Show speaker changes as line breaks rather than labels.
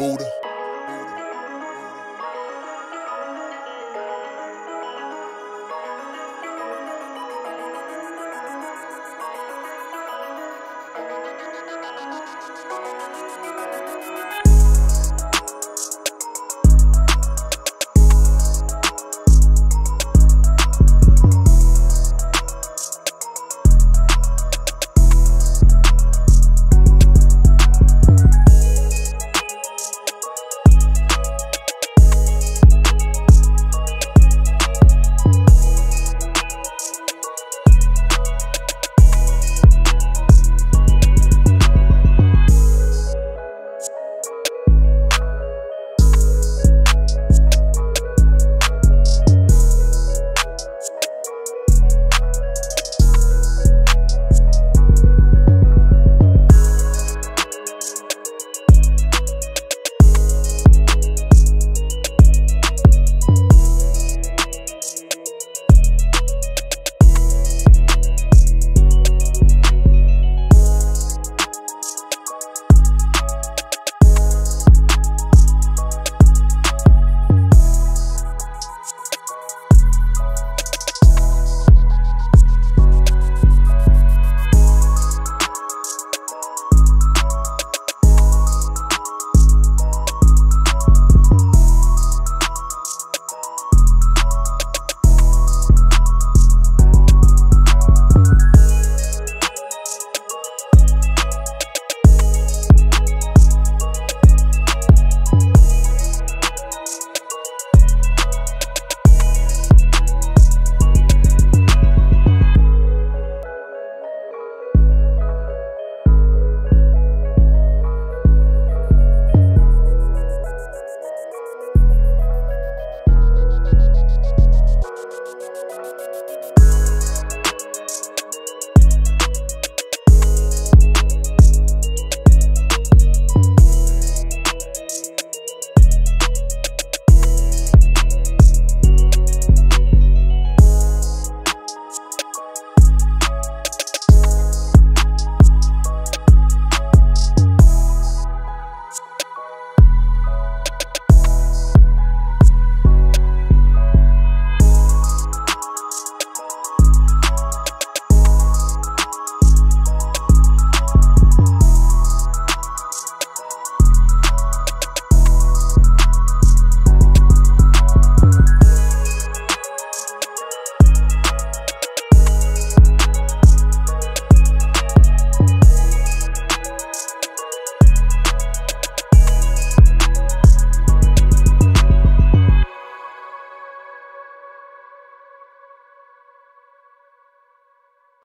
Buddha.